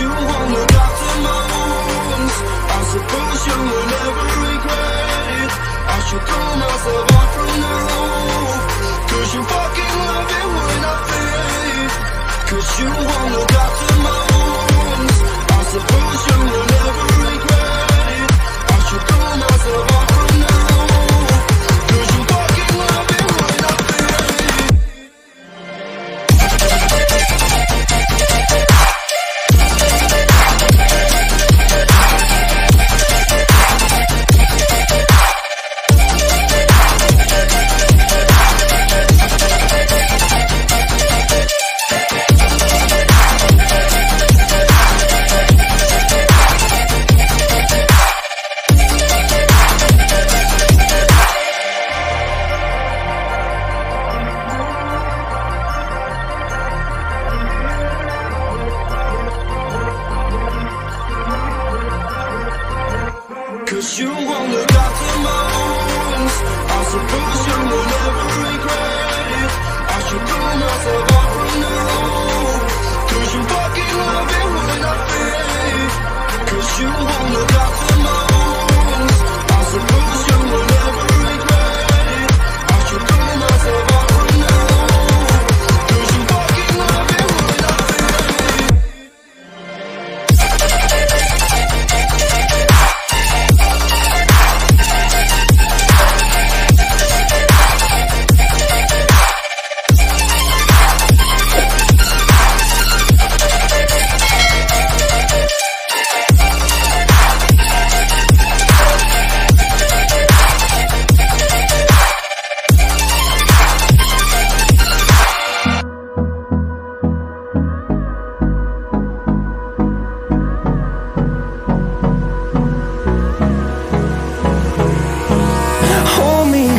you won't look after my wounds. I suppose you will never regret. It I should myself from the you fucking love it when I you won't look after my Cause you won't look after my wounds I suppose you will never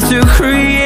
to create